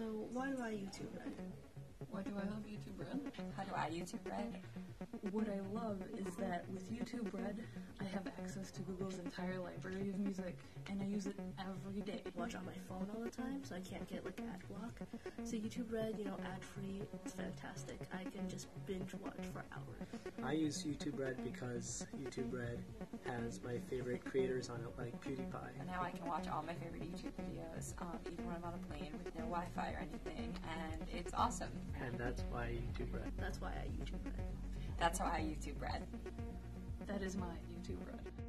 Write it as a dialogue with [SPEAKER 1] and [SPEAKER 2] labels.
[SPEAKER 1] So why do I YouTube Red?
[SPEAKER 2] Why do I love YouTube Red?
[SPEAKER 3] How do I YouTube Red?
[SPEAKER 2] What I love is that with YouTube Red, I have access to Google's entire library of music, and I use it every day.
[SPEAKER 1] Watch on my phone all the time, so I can't get like ad block. So YouTube Red, you know, ad free, it's fantastic. I can just binge watch for hours.
[SPEAKER 4] I use YouTube Red because YouTube Red has my favorite creators on it, like PewDiePie.
[SPEAKER 3] And now I can watch all my favorite YouTube videos, um, even when I'm on a plane with no Wi-Fi or anything, and it's awesome.
[SPEAKER 4] And that's why YouTube Red.
[SPEAKER 1] That's why I YouTube Red.
[SPEAKER 3] That's how I YouTube Red.
[SPEAKER 2] That is my YouTube Red.